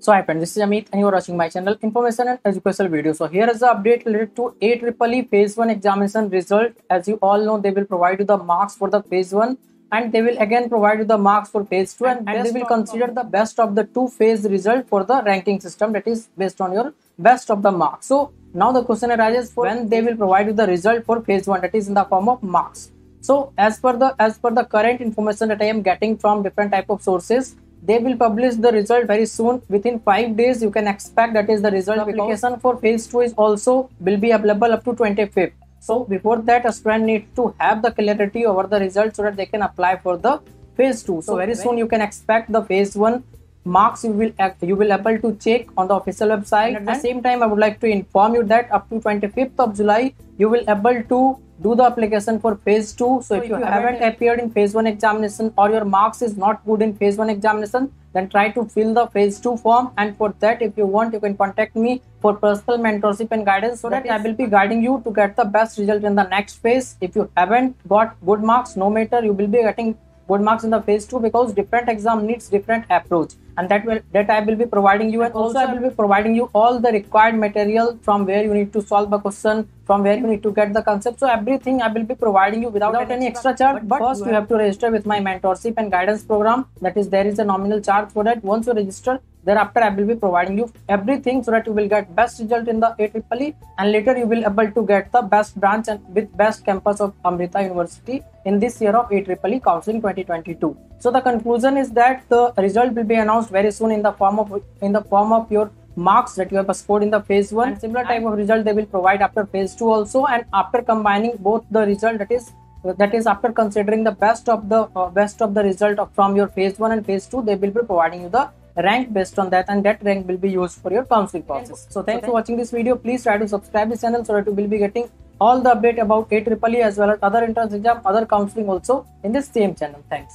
So hi friends, this is Amit and you are watching my channel Information and Educational Video. So here is the update related to AEEE Phase 1 examination result. As you all know, they will provide you the marks for the Phase 1 and they will again provide you the marks for Phase 2 and, and they will consider the best of the two phase result for the ranking system that is based on your best of the marks. So now the question arises for when they will provide you the result for Phase 1 that is in the form of marks. So as per the as per the current information that I am getting from different type of sources, they will publish the result very soon. Within five days you can expect that is the result. Application for phase 2 is also will be available up to 25th so before that a student needs to have the clarity over the result so that they can apply for the phase 2 so very soon you can expect the phase 1 marks you will act you will able to check on the official website. At the same time i would like to inform you that up to 25th of july you will able to do the application for phase 2 so, so if, you, you haven't appeared in phase 1 examination or your marks is not good in phase 1 examination then try to fill the phase 2 form. And for that if you want you can contact me for personal mentorship and guidance so that, that i will be guiding you to get the best result in the next phase. If you haven't got good marks no matter you will be getting good marks in the phase 2 because different exam needs different approach. And that will that I will be providing you and also I will be providing you all the required material from where you need to solve the question from where you need to get the concept. So everything I will be providing you without, without any extra charge but, but first you have to register with my mentorship and guidance program. That is there is a nominal charge for that. Once you register thereafter i will be providing you everything so that you will get best result in the AEEE and later you will able to get the best branch and with best campus of Amrita University in this year of AEEE counseling 2022 so the conclusion is that the result will be announced very soon in the form of in the form of your marks that you have scored in the phase 1 and similar type of result they will provide after phase 2 also and after combining both the result that is that is after considering the best of the uh, best of the result of, from your phase 1 and phase 2 they will be providing you the rank based on that and that rank will be used for your counseling process. So thanks for watching this video. Please try to subscribe this channel so that you will be getting all the update about AEEE as well as other entrance exam, other counseling also in this same channel. Thanks.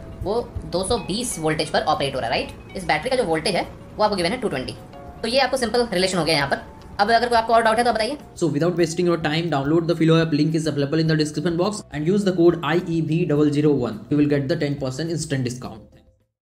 वो 220 voltage पर operate हो रहा है right इस battery का जो voltage है, वो आपको गिवन है 220 तो ये आपको सिंपल रिलेशन हो गया यहाँ पर. अब अगर कोई आपको और डाउट है तो बताइए. So without wasting your time download the Filo app link is available in the description box and use the code I E B double zero one you will get the ten percent instant discount